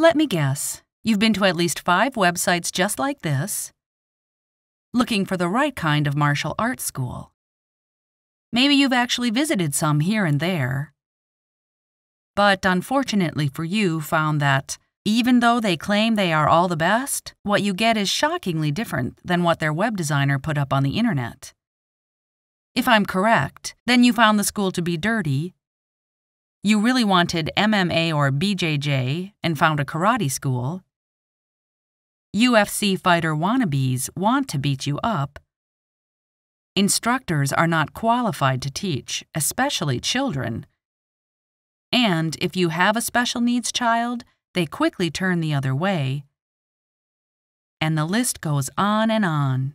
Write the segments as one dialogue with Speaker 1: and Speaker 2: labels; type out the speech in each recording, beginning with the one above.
Speaker 1: Let me guess. You've been to at least five websites just like this, looking for the right kind of martial arts school. Maybe you've actually visited some here and there. But unfortunately for you, found that even though they claim they are all the best, what you get is shockingly different than what their web designer put up on the internet. If I'm correct, then you found the school to be dirty. You really wanted MMA or BJJ and found a karate school. UFC fighter wannabes want to beat you up. Instructors are not qualified to teach, especially children. And if you have a special needs child, they quickly turn the other way. And the list goes on and on.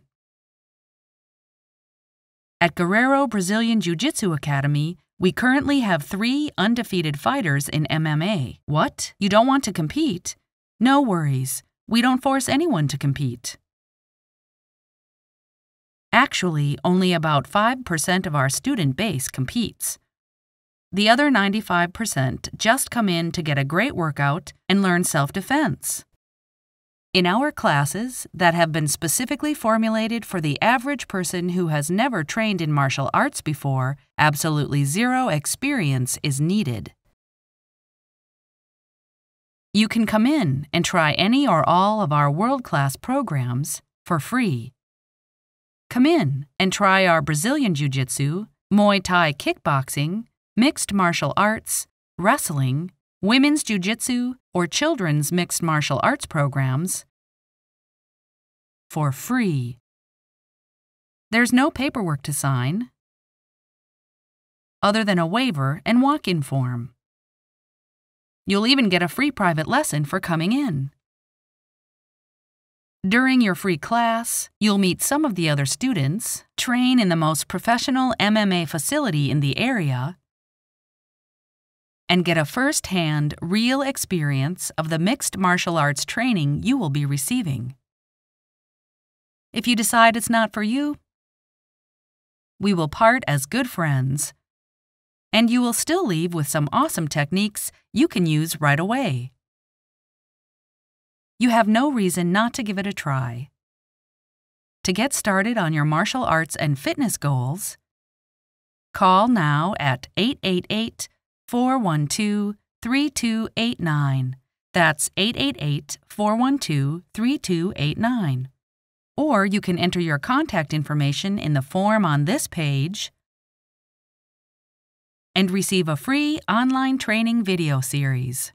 Speaker 1: At Guerrero Brazilian Jiu Jitsu Academy, we currently have three undefeated fighters in MMA. What? You don't want to compete? No worries. We don't force anyone to compete. Actually, only about 5% of our student base competes. The other 95% just come in to get a great workout and learn self defense. In our classes that have been specifically formulated for the average person who has never trained in martial arts before, absolutely zero experience is needed. You can come in and try any or all of our world class programs for free. Come in and try our Brazilian Jiu Jitsu, Muay Thai kickboxing, mixed martial arts, wrestling, women's Jiu Jitsu, or children's mixed martial arts programs for free. There's no paperwork to sign other than a waiver and walk in form. You'll even get a free private lesson for coming in. During your free class, you'll meet some of the other students, train in the most professional MMA facility in the area, and get a first hand, real experience of the mixed martial arts training you will be receiving. If you decide it's not for you, we will part as good friends, and you will still leave with some awesome techniques you can use right away. You have no reason not to give it a try. To get started on your martial arts and fitness goals, call now at 888 412 3289. That's 888 412 3289. Or you can enter your contact information in the form on this page and receive a free online training video series.